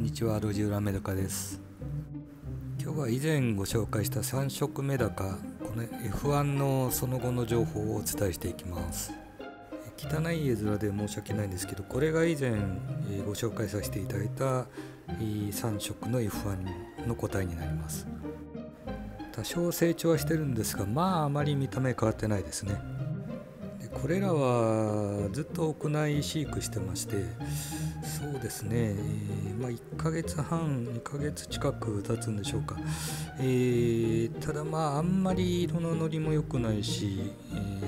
んにちは路地裏メダカです。今日は以前ご紹介した三色メダカこの F1 のその後の情報をお伝えしていきます。汚い絵面で申し訳ないんですけどこれが以前ご紹介させていただいた3色の F1 の個体になります。多少成長はしてるんですがまああまり見た目変わってないですね。これらはずっと屋内飼育してましてそうですね、え、まあ、1ヶ月半2ヶ月近く経つんでしょうか、えー、ただまああんまり色ののりも良くないし、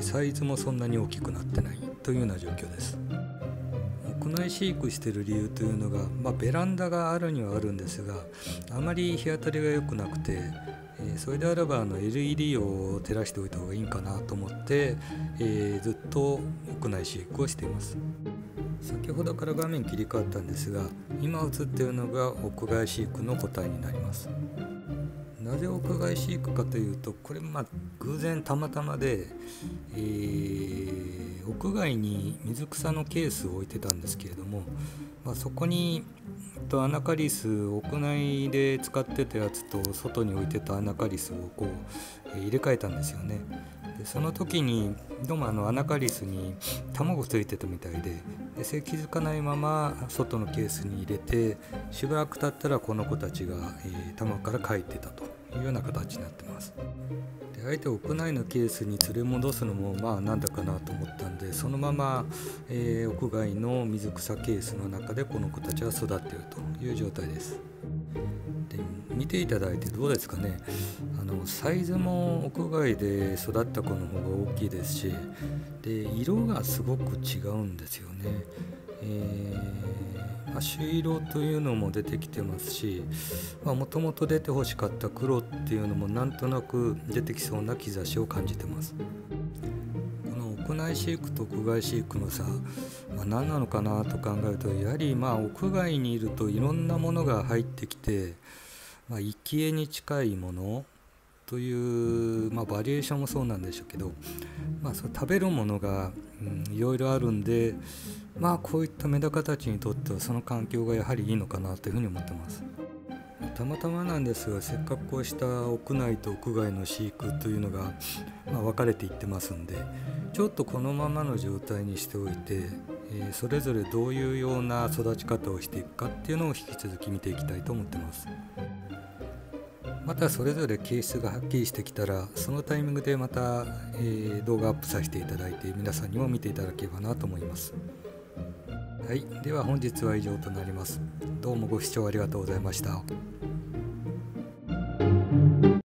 サイズもそんなに大きくなってないというような状況です。屋内飼育してる理由というのが、まあ、ベランダがあるにはあるんですがあまり日当たりが良くなくてえそれであればあの LED を照らしておいた方がいいんかなと思って、えー、ずっと屋内飼育をしています。先ほどから画面切り替わったんですが今映っているのが屋外飼育の答えになります。なぜ屋外飼育かというとこれまあ偶然たまたまで、えー、屋外に水草のケースを置いてたんですけれども、まあ、そこにとアナカリス屋内で使ってたやつと外に置いてたアナカリスをこう、えー、入れ替えたんですよね。でその時にどうもあのアナカリスに卵ついてたみたいででそれ気づかないまま外のケースに入れてしばらく経ったらこの子たちが、えー、卵から帰ってたと。いうような形になってます。であえて屋内のケースに連れ戻すのもまあなんだかなと思ったんでそのまま、えー、屋外の水草ケースの中でこの子たちは育っているという状態です。で見ていただいてどうですかね。あのサイズも屋外で育った子の方が大きいですしで色がすごく違うんですよね、えー、朱色というのも出てきてますしもともと出てほしかった黒っていうのもなんとなく出てきそうな兆しを感じてます。この屋内飼育と屋外飼育の差、まあ、何なのかなと考えるとやはりまあ屋外にいるといろんなものが入ってきて、ま、生き餌に近いものという、まあ、バリエーションもそうなんでしょうけど、まあ、そ食べるものが、うん、いろいろあるんでまあこういったメダカたちにとってはその環境がやはりいいのかなというふうに思ってます。たまたまなんですがせっかくこうした屋内と屋外の飼育というのが、まあ、分かれていってますんでちょっとこのままの状態にしておいて、えー、それぞれどういうような育ち方をしていくかっていうのを引き続き見ていきたいと思ってます。またそれぞれ形質がはっきりしてきたらそのタイミングでまた、えー、動画アップさせていただいて皆さんにも見ていただければなと思います。はいでは本日は以上となります。どうもご視聴ありがとうございました。